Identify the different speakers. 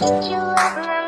Speaker 1: Did you ever